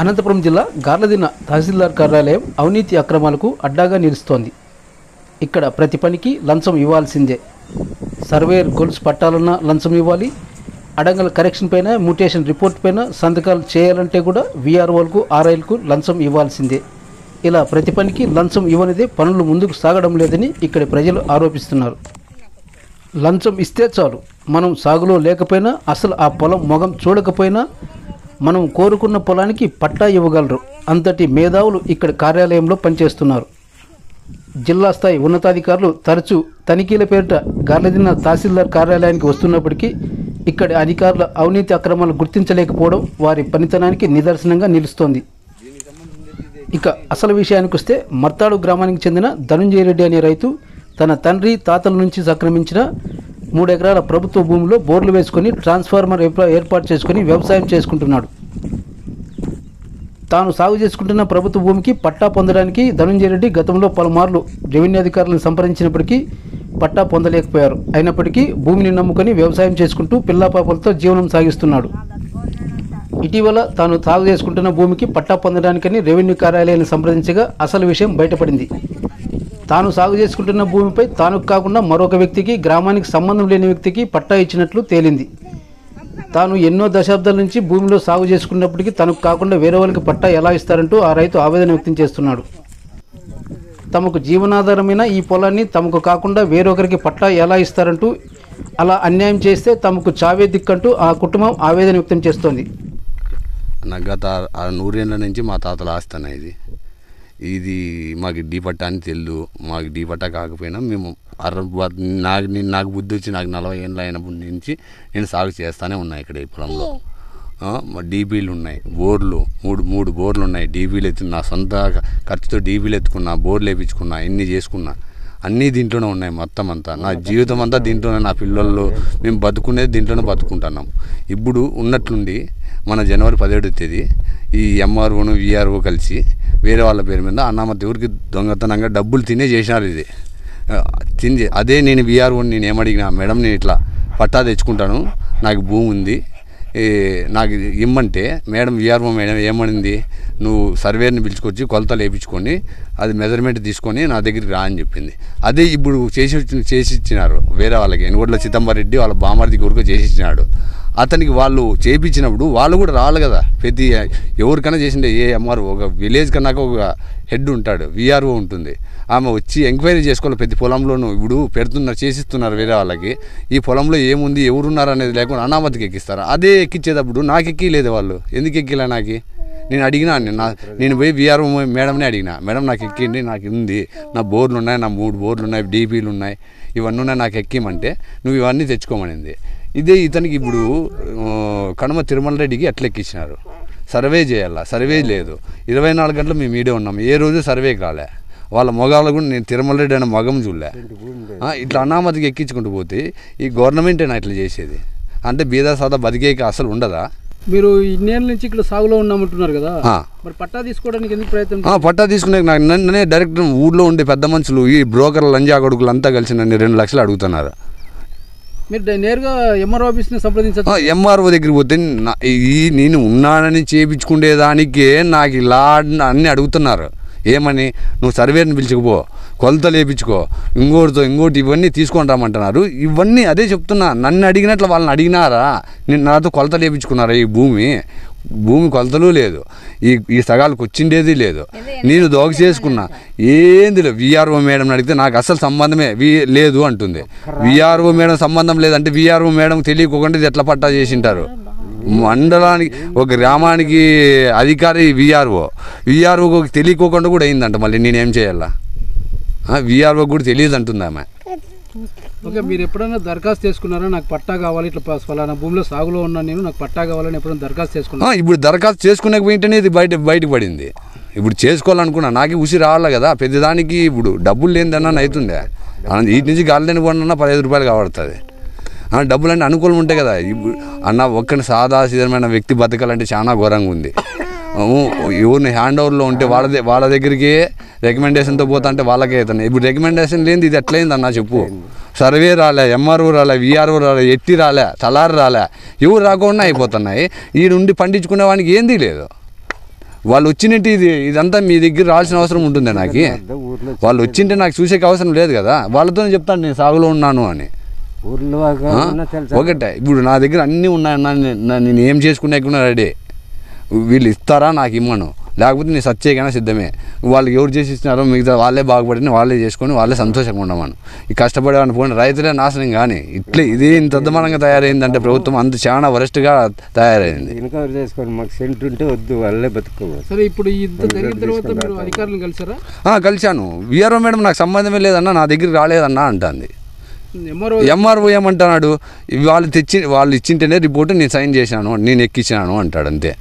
అనంతపురం జిల్లా గార్లదిన్న తహసీల్దార్ కార్యాలయం అవినీతి అక్రమాలకు అడ్డాగా నిలుస్తోంది. ఇక్కడ ప్రతి పనికి లంచం ఇవ్వాల్సిందే. సర్వేయర్ గొలుసు పట్టాలన్నా లంచం ఇవ్వాలి. అడంగల కరెక్షన్ పైన మ్యూటేషన్ రిపోర్ట్ పైన సంతకాలు చేయాలంటే కూడా వీఆర్ఓలకు ఆర్ఐలకు లంచం ఇవ్వాల్సిందే. ఇలా ప్రతి పనికి లంచం ఇవ్వనిదే పనులు ముందుకు సాగడం లేదని ఇక్కడి ప్రజలు ఆరోపిస్తున్నారు. లంచం ఇస్తే చాలు. మనం సాగులో లేకపోయినా అసలు ఆ పొలం మొగం చూడకపోయినా మనం కోరుకున్న పొలానికి పట్టా ఇవ్వగలరు. అంతటి మేధావులు ఇక్కడ కార్యాలయంలో పనిచేస్తున్నారు. జిల్లా స్థాయి ఉన్నతాధికారులు తరచూ తనిఖీల పేరిట గార్లదిన్న తహసీల్దార్ కార్యాలయానికి వస్తున్నప్పటికీ ఇక్కడి అధికారుల అవినీతి అక్రమాలు గుర్తించలేకపోవడం వారి పనితనానికి నిదర్శనంగా నిలుస్తోంది. ఇక అసలు విషయానికి వస్తే మర్తాడు గ్రామానికి చెందిన ధనుంజయ రెడ్డి అనే రైతు తన తండ్రి తాతల నుంచి సంక్రమించిన మూడు ఎకరాల ప్రభుత్వ భూమిలో బోర్లు వేసుకొని ట్రాన్స్ఫార్మర్ ఏర్పా- ఏర్పాటు చేసుకుని వ్యవసాయం చేసుకుంటున్నాడు. తాను సాగు చేసుకుంటున్న ప్రభుత్వ భూమికి పట్టా పొందడానికి ధనుంజయ రెడ్డి గతంలో పలుమార్లు రెవెన్యూ అధికారులను సంప్రదించినప్పటికీ పట్టా పొందలేకపోయారు. అయినప్పటికీ భూమిని నమ్ముకొని వ్యవసాయం చేసుకుంటూ పిల్లాపాపలతో జీవనం సాగిస్తున్నాడు. ఇటీవల తాను సాగు చేసుకుంటున్న భూమికి పట్టా పొందడానికని రెవెన్యూ కార్యాలయాన్ని సంప్రదించగా అసలు విషయం బయటపడింది. తాను సాగు చేసుకుంటున్న భూమిపై తాను కాకుండా మరొక వ్యక్తికి గ్రామానికి సంబంధం లేని వ్యక్తికి పట్టా ఇచ్చినట్లు తేలింది. తాను ఎన్నో దశాబ్దాల నుంచి భూమిలో సాగు చేసుకున్నప్పటికీ తనకు కాకుండా వేరే వాళ్ళకి పట్టా ఎలా ఇస్తారంటూ ఆ రైతు ఆవేదన వ్యక్తం చేస్తున్నాడు. తమకు జీవనాధారమైన ఈ పొలాన్ని తమకు కాకుండా వేరొకరికి పట్టా ఎలా ఇస్తారంటూ అలా అన్యాయం చేస్తే తమకు చావే దిక్కంటూ ఆ కుటుంబం ఆవేదన వ్యక్తం చేస్తోంది. నా గత ఆ నూరేళ్ళ నుంచి మా తాతల ఆస్తన ఇది. ఇది మాకు డీ పట్టా అని తెలియదు మాకు డీ పట్టా కాకపోయినా మేము అర నాకు నేను నాకు బుద్ధి వచ్చి నాకు నలభై ఏళ్ళు అయినప్పటి నుంచి నేను సాగు చేస్తానే ఉన్నా ఇక్కడ ఈ పొలంలో. డీబీలు ఉన్నాయి బోర్లు మూడు మూడు బోర్లు ఉన్నాయి. డీబీలు ఎత్తు నా సొంత ఖర్చుతో డీబీలు ఎత్తుకున్నా బోర్లు వేయించుకున్నా ఇన్ని చేసుకున్నా. అన్నీ దీంట్లోనే ఉన్నాయి మొత్తం అంతా. నా జీవితం అంతా దీంట్లోనే నా పిల్లలు మేము బతుకునేది దీంట్లోనే బతుకుంటున్నాం. ఇప్పుడు ఉన్నట్లుండి మన జనవరి పదిహేడు తేదీ ఈ ఎంఆర్ఓను విఆర్ఓ కలిసి వేరే వాళ్ళ పేరు మీద అన్నామతి ఊరికి దొంగతనంగా డబ్బులు తినే చేసినారు ఇది. తిని అదే నేను విఆర్ఓ నేను ఏమడిగినా మేడం నేను ఇట్లా పట్టా తెచ్చుకుంటాను. నాకు భూమి ఉంది. నాకు ఇమ్మంటే మేడం విఆర్ఓ మేడం ఏమనింది? నువ్వు సర్వేర్ని పిలుచుకొచ్చి కొలతలు వేయించుకొని అది మెజర్మెంట్ తీసుకొని నా దగ్గరికి రా అని చెప్పింది. అదే ఇప్పుడు చేసి చేసి ఇచ్చినారు వేరే వాళ్ళకి. ఎనుగొడ్ల చిదంబరెడ్డి వాళ్ళ బామర్ది కొడుకు చేసి ఇచ్చినాడు. అతనికి వాళ్ళు చేయించినప్పుడు వాళ్ళు కూడా రావాలి కదా. ప్రతి ఎవరికైనా చేసిండే ఏ ఎంఆర్ఓ ఒక విలేజ్ కన్నాక ఒక హెడ్ ఉంటాడు విఆర్ఓ ఉంటుంది. ఆమె వచ్చి ఎంక్వైరీ చేసుకోవాలి ప్రతి పొలంలోనూ. ఇప్పుడు పెడుతున్నారు చేసిస్తున్నారు వేరే వాళ్ళకి. ఈ పొలంలో ఏముంది ఎవరున్నారు అనేది లేకుండా అనామతికి ఎక్కిస్తారు? అదే ఎక్కించేటప్పుడు నాకు ఎక్కిలేదు వాళ్ళు. ఎందుకు ఎక్కిలే నాకు? నేను అడిగినా నేను నా నేను పోయి విఆర్ఓ మేడంని అడిగినా. మేడం నాకు ఎక్కిండి నాకు ఉంది. నా బోర్లు ఉన్నాయి నా మూడు బోర్లు ఉన్నాయి డీపీలు ఉన్నాయి ఇవన్నీ ఉన్నాయి నాకు ఎక్కిమంటే నువ్వు ఇవన్నీ తెచ్చుకోమనింది. ఇదే ఇతనికి ఇప్పుడు ఆ, కడమ తిరుమల రెడ్డికి ఎట్లా ఎక్కించినారు సర్వే చేయాలా? సర్వే లేదు. ఇరవై నాలుగు గంటలు మేము ఈడే ఉన్నాం. ఏ రోజు సర్వేకి రాలే వాళ్ళ మొగాళ్ళు కూడా నేను తిరుమల రెడ్డి అనే మగం చూడలే. ఇట్లా అనామతికి ఎక్కించుకుంటూ పోతే ఈ గవర్నమెంటేనా ఇట్లా చేసేది. అంటే బీదా సాదా బతికేకి అసలు ఉండదా? మీరు ఇన్నేళ్ళ నుంచి ఇక్కడ సాగులో ఉన్నామంటున్నారు కదా. మరి పట్టా తీసుకోవడానికి ఎందుకు ప్రయత్నం పట్టా తీసుకునే నాకు నన్నే డైరెక్ట్ ఊర్లో ఉండే పెద్ద మనుషులు ఈ బ్రోకర్ లంజా కొడుకులు అంతా కలిసి నన్ను రెండు లక్షలు అడుగుతున్నారు. మీరు నేరుగా ఎంఆర్ ఆఫీస్ని సంప్రదించచ్చు? ఎంఆర్ఓ దగ్గరికి పోతే నా- ఈ నేను ఉన్నానని చేయించుకునేదానికే నాకు ఇలా అన్నీ అడుగుతున్నారు. ఏమని? నువ్వు సర్వేని పిలుచుకుపో కొలతలు వేయించుకో ఇంకోటితో ఇంకోటి ఇవన్నీ తీసుకొని రమ్మంటున్నారు. ఇవన్నీ అదే చెప్తున్నా. నన్ను అడిగినట్లు వాళ్ళని అడిగినారా? నేను నాతో కొలతలు వేయించుకున్నారా ఈ భూమి? భూమి కొలతలు లేదు. ఈ ఈ సగాలకు వచ్చిండేది లేదు. నేను దోగ చేసుకున్నా. ఏంది లేదు విఆర్ఓ మేడం అడిగితే నాకు అసలు సంబంధమే వి లేదు అంటుంది. విఆర్ఓ మేడం సంబంధం లేదంటే విఆర్ఓ మేడం తెలియకోకుండా ఇది ఎట్లా పట్టా చేసింటారు? మండలానికి ఒక గ్రామానికి అధికారి విఆర్ఓ విఆర్ఓ తెలియకోకుండా కూడా అయిందంట మళ్ళీ నేనేం చేయాలా? విఆర్ఓ కూడా తెలియదు అంటుంది ఆమె. ఓకే మీరు ఎప్పుడైనా దరఖాస్తు చేసుకున్నారా? నాకు పట్టా కావాలి ఇట్లా ఫలానా భూమిలో సాగులో ఉన్నాను నేను నాకు పట్టా కావాలని ఎప్పుడైనా దరఖాస్తు చేసుకున్నా ఇప్పుడు దరఖాస్తు చేసుకునే వెంటనే ఇది బయట బయటకు పడింది. ఇప్పుడు చేసుకోవాలనుకున్నా నాకే ఉసి రావాలి కదా? పెద్దదానికి ఇప్పుడు డబ్బులు లేనిదన్నా అవుతుందే వీటి నుంచి గాలిని కొన్నా పదిహేను రూపాయలు కావడుతుంది. డబ్బులు అంటే అనుకూలం ఉంటాయి కదా. ఇప్పుడు అన్న ఒక్కని సాదా వ్యక్తి బతకాలంటే చాలా ఘోరంగా ఉంది. ఎవరిని హ్యాండ్ ఓవర్లో ఉంటే వాళ్ళ వాళ్ళ దగ్గరికి రికమెండేషన్తో పోతా అంటే వాళ్ళకే అవుతున్నాయి ఇప్పుడు రికమెండేషన్ లేనిది ఇది ఎట్లయింది అన్న చెప్పు. సర్వే రాలే ఎంఆర్ఓ రాలే విఆర్ఓ రాలే ఎట్టి రాలే తలారి రాలే ఎవరు రాకుండా అయిపోతున్నాయి. ఈ నుండి పండించుకునే వానికి ఏంది లేదు. వాళ్ళు వచ్చినట్టు ఇది ఇదంతా మీ దగ్గర రావాల్సిన అవసరం ఉంటుంది నాకు. వాళ్ళు వచ్చింటే నాకు చూసేకి అవసరం లేదు కదా. వాళ్ళతోనే చెప్తాను నేను సాగులో ఉన్నాను అని. ఒకటే ఇప్పుడు నా దగ్గర అన్నీ ఉన్నాయన్నా నేను ఏం చేసుకునే రెడీ. వీళ్ళు ఇస్తారా? నాకు ఇమ్మను. లేకపోతే నేను సచ్చేకైనా సిద్ధమే. వాళ్ళకి ఎవరు చేసి ఇచ్చినారో మిగతా వాళ్ళే బాగుపడిన వాళ్ళే చేసుకొని వాళ్ళే సంతోషంగా ఉండమను. ఈ కష్టపడేవాడిని పోయిన రైతులే నాశనం కానీ ఇట్లే ఇదే ఇంత అద్దమానంగా తయారైందంటే ప్రభుత్వం అంత చాలా వరస్ట్గా తయారైంది. ఇన్కవర్ మాకు సెంట్ ఉంటే వద్దు వాళ్ళే బతుకోవాలి సరే ఇప్పుడు ఇంత జరిగిన తర్వాత మీరు అధికారులను కలిసారా? ఆ, కలిశాను. విఆర్ఓ మేడం నాకు సంబంధమే లేదన్నా నా దగ్గరికి రాలేదన్నా అంటుంది. ఎంఆర్ఓ ఎంఆర్ఓ ఏమంటున్నాడు? వాళ్ళు తెచ్చి వాళ్ళు ఇచ్చింటేనే రిపోర్ట్ నేను సైన్ చేశాను నేను ఎక్కించాను అంటాడు అంతే.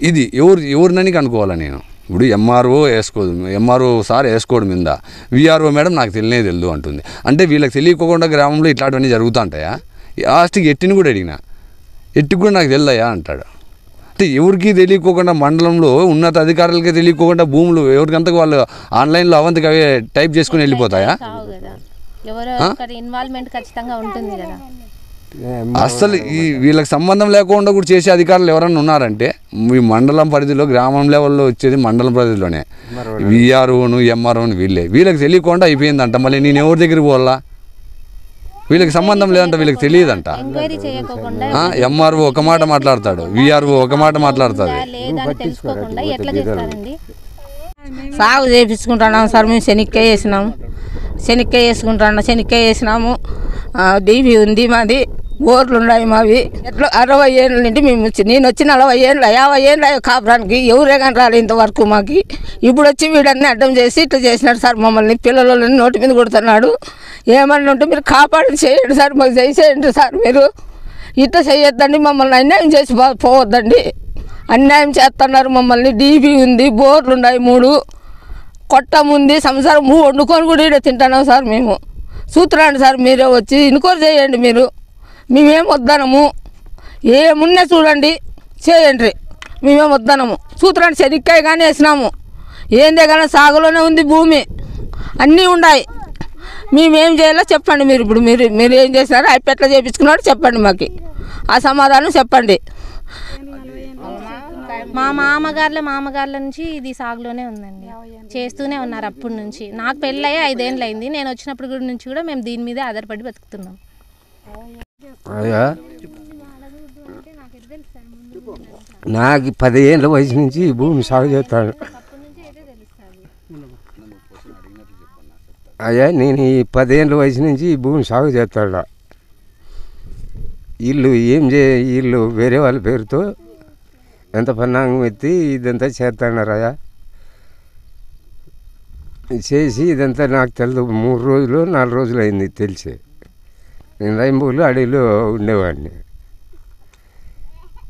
ఇది ఎవరు ఎవరినని కనుక్కోవాలి నేను? ఇప్పుడు ఎంఆర్ఓ వేసుకోదు ఎంఆర్ఓ సార్ వేసుకోవడం మీద. విఆర్ఓ మేడం నాకు తెలియనే తెలియదు అంటుంది. అంటే వీళ్ళకి తెలియకోకుండా గ్రామంలో ఇట్లాంటివన్నీ జరుగుతుంటాయా? లాస్ట్కి ఎట్టిని కూడా అడిగిన. ఎట్టికి కూడా నాకు తెలియదయా అంటాడు. అంటే ఎవరికి తెలియకోకుండా మండలంలో ఉన్నత అధికారులకి తెలియకోకుండా భూములు ఎవరికంతకు వాళ్ళు ఆన్లైన్లో అవంతకు అవే టైప్ చేసుకుని వెళ్ళిపోతాయా? ఇన్వాల్వ్మెంట్ ఖచ్చితంగా ఉంటుంది కదా. అసలు ఈ వీళ్ళకి సంబంధం లేకుండా కూడా చేసే అధికారులు ఎవరన్నా ఉన్నారంటే మీ మండలం పరిధిలో గ్రామం లెవెల్లో వచ్చేది మండలం పరిధిలోనే. విఆర్ఓను ఎంఆర్ఓను వీళ్ళే. వీళ్ళకి తెలియకుండా అయిపోయిందంట. మళ్ళీ నేను ఎవరి దగ్గరికి పోవాలా? వీళ్ళకి సంబంధం లేదంట వీళ్ళకి తెలియదంట. ఎంఆర్ఓ ఒక మాట మాట్లాడతాడు. విఆర్ఓ ఒక మాట మాట్లాడతాడు. లేదని తెలుసుకోకుండా ఎట్లా చేస్తారండి? సాగు చేయించుకుంటున్నాం సార్ మేము శనక్కాయ వేసినాము శనక్కాయ వేసుకుంటున్నాం శనక్కాయ వేసినాము డీబీ ఉంది మాది. బోర్లు ఉన్నాయి మావి. ఎట్లా అరవై ఏళ్ళ నుండి మేము వచ్చి నేను వచ్చి నలభై ఏళ్ళ యాభై ఏళ్ళ కాపురానికి ఎవరే కానీ రాలేదు ఇంతవరకు మాకు. ఇప్పుడు వచ్చి వీడన్నీ అడ్డం చేసి ఇట్లా చేసినాడు సార్ మమ్మల్ని పిల్లలని నోటి మీద కొడుతున్నాడు. ఏమన్నా ఉంటే మీరు కాపాడి చేయండి సార్ మాకు చేసేయండి సార్ మీరు. ఇట్లా చేయొద్దండి మమ్మల్ని అన్యాయం చేసి పో- పోవద్దండి. అన్యాయం చేస్తున్నారు మమ్మల్ని. డీబీ ఉంది బోర్లు ఉన్నాయి మూడు. కొట్టం ఉంది సంసారం వండుకొని కూడా ఈడ తింటున్నాం సార్ మేము. సూత్రాండి సార్ మీరే వచ్చి ఇన్కోర్ చేయండి మీరు. మేమేం వద్దనము. ఏమున్నా చూడండి చేయండి. మేమేం వద్దనము. సూత్రాండి శనిక్కాయ కానీ వేసినాము. ఏందే కానీ సాగులోనే ఉంది భూమి. అన్నీ ఉన్నాయి మేమేం చేయాలో చెప్పండి మీరు ఇప్పుడు. మీరు మీరు ఏం చేసినారో అవి ఎట్లా చేయించుకున్నారో చెప్పండి మాకు. ఆ సమాధానం చెప్పండి. మా మామగారుల మామగారుల నుంచి ఇది సాగులోనే ఉందండి. చేస్తూనే ఉన్నారు అప్పటి నుంచి. నాకు పెళ్ళయి ఐదేళ్ళు అయింది నేను వచ్చినప్పుడు నుంచి కూడా మేము దీని మీదే ఆధారపడి బతుకుతున్నాం. అయ్యా. నాకు పదిహేళ్ళ వయసు నుంచి ఈ భూమి సాగు చేస్తాను. అయ్యా నేను ఈ పదిహేళ్ళ వయసు నుంచి ఈ భూమి సాగు చేస్తాడు? వీళ్ళు ఏం చే వీళ్ళు వేరే వాళ్ళ పేరుతో ఎంత పన్నాంగం ఎత్తి ఇదంతా చేస్తాడారయ్యా చేసి ఇదంతా నాకు తెలియదు మూడు రోజులు నాలుగు రోజులు అయింది తెలిసే. నేను రైంబూలు అడవిలో ఉండేవాడిని.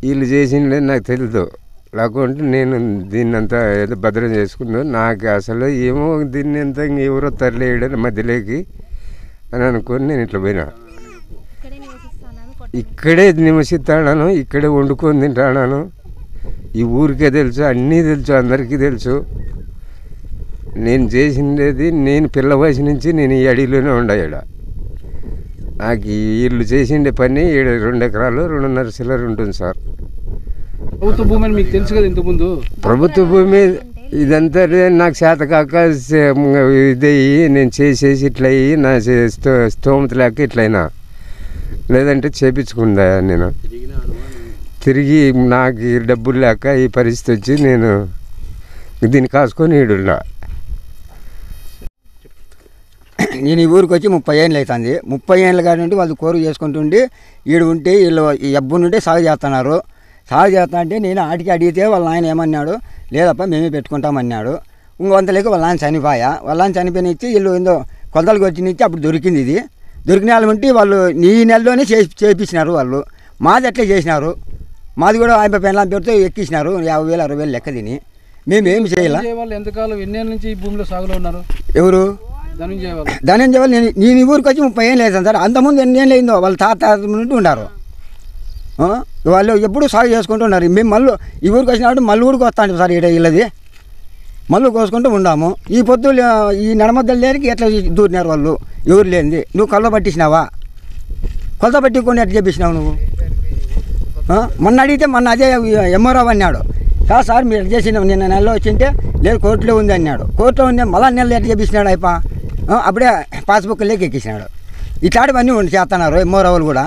వీళ్ళు చేసిండే నాకు తెలియదు లేకుంటే నేను దీన్ని అంతా ఏదో భద్రం చేసుకున్నాను నాకు అసలు ఏమో దీన్ని ఎంత ఎవరో తరలేయడం మధ్యలోకి అని అనుకొని నేను ఇట్లా పోయినా. ఇక్కడే నివసిస్తాను ఇక్కడే వండుకొని తింటాను ఈ ఊరికే తెలుసు అన్నీ తెలుసు అందరికీ తెలుసు. నేను చేసిండేది నేను పిల్ల వయసు నుంచి నేను ఈ అడవిలోనే ఉండాయిడ నాకు వీళ్ళు చేసిండే పని ఈడ రెండు ఎకరాలు రెండున్నర చిల్లర ఉంటుంది సార్. ప్రభుత్వ భూమి మీకు తెలుసు కదా ఇంతకుముందు? ప్రభుత్వ భూమి ఇదంతా నాకు చేత కాక ఇదయ్యి నేను చేసేసి ఇట్లా అయ్యి నా స్తోమత లేక ఇట్లయినా లేదంటే చేపించుకుందా నేను. తిరిగి నాకు డబ్బులు లేక ఈ పరిస్థితి వచ్చి నేను దీన్ని కాసుకొని ఈడున్నా. నేను ఈ ఊరికి వచ్చి ముప్పై ఏళ్ళు అవుతుంది. ముప్పై ఏళ్ళ కాడి నుండి వాళ్ళు కోరు చేసుకుంటుండి ఈడు ఉంటే వీళ్ళు ఈ అబ్బు నుండి సాగు చేస్తున్నారు. సాగు చేస్తా అంటే నేను ఆడికి అడిగితే వాళ్ళ ఆయన ఏమన్నాడు లేదప్ప మేమే పెట్టుకుంటామన్నాడు ఇంకొంతలేక వాళ్ళ ఆయన చనిపోయా. వాళ్ళ ఆయన చనిపోయిన ఇచ్చి వీళ్ళు ఏందో కొలతలకు వచ్చి ఇచ్చి అప్పుడు దొరికింది ఇది. దొరికిన వాళ్ళు ఉంటే వాళ్ళు ఈ నెలలోనే చే చేయించినారు వాళ్ళు. మాది అట్లే చేసినారు. మాది కూడా ఆయన పెళ్ళాం పేరుతో ఎక్కించినారు యాభై వేలు అరవై వేలు లెక్క తిని. మేము ఏమి చేయాల ఎంతకాలం ఎన్నేళ్ళ నుంచి ఈ భూమిలో సాగులో ఉన్నారు? ఎవరు? ధనంజయ వాళ్ళు నేను నేను ఈ ఊరికి వచ్చి ముప్పై ఏం లేదు సార్. అంతకుముందు ఎన్ని ఏం లేదో వాళ్ళ తాత నుండి ఉన్నారు వాళ్ళు ఎప్పుడు సాగు చేసుకుంటున్నారు మేము మళ్ళీ ఈ ఊరికి వచ్చినప్పుడు మళ్ళీ ఊరికి వస్తాను సార్ ఇక్కడ వీళ్ళది మళ్ళీ కోసుకుంటూ ఉండాము. ఈ పొద్దు ఈ నడమద్దలు లేనికి ఎట్లా దూరినారు వాళ్ళు? ఎవరు లేనిది. నువ్వు కళ్ళ పట్టించినావా? కొలత పట్టుకొని ఎట్లా చేపించినావు నువ్వు? మొన్న అడిగితే మొన్న అదే ఎంఆర్ఓ అన్నాడు. కాదు సార్ మీరు చేసిన నిన్న నెలలో వచ్చింటే లేదు కోర్టులో ఉంది అన్నాడు. కోర్టులో ఉంది మళ్ళా నెలలో ఎట్లా చెప్పేసినాడు అయిపా? అప్పుడే పాస్బుక్ లేక ఎక్కించినాడు ఇట్లాంటివన్నీ ఉండి చేస్తున్నారు మోరవలు కూడా.